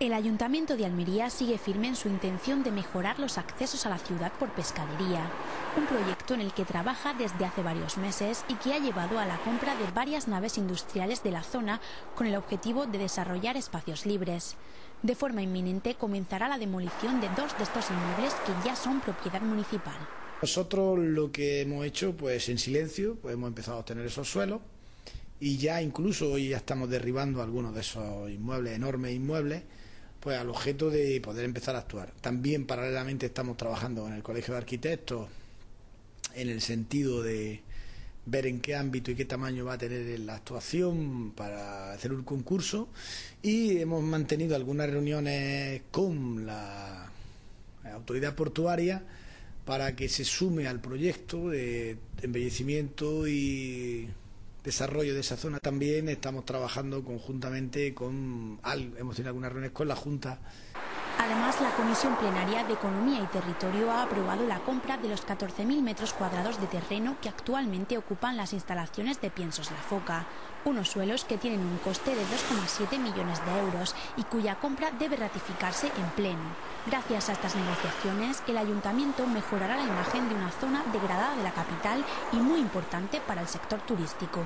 El Ayuntamiento de Almería sigue firme en su intención de mejorar los accesos a la ciudad por pescadería, un proyecto en el que trabaja desde hace varios meses y que ha llevado a la compra de varias naves industriales de la zona con el objetivo de desarrollar espacios libres. De forma inminente comenzará la demolición de dos de estos inmuebles que ya son propiedad municipal. Nosotros lo que hemos hecho, pues en silencio, pues hemos empezado a obtener esos suelos y ya incluso hoy ya estamos derribando algunos de esos inmuebles, enormes inmuebles, pues al objeto de poder empezar a actuar. También paralelamente estamos trabajando en el Colegio de Arquitectos en el sentido de ver en qué ámbito y qué tamaño va a tener la actuación para hacer un concurso y hemos mantenido algunas reuniones con la autoridad portuaria para que se sume al proyecto de embellecimiento y desarrollo de esa zona. También estamos trabajando conjuntamente con, hemos tenido algunas reuniones con la Junta. Además, la Comisión Plenaria de Economía y Territorio ha aprobado la compra de los 14.000 metros cuadrados de terreno que actualmente ocupan las instalaciones de Piensos La Foca, unos suelos que tienen un coste de 2,7 millones de euros y cuya compra debe ratificarse en pleno. Gracias a estas negociaciones, el ayuntamiento mejorará la imagen de una zona degradada de la capital y muy importante para el sector turístico.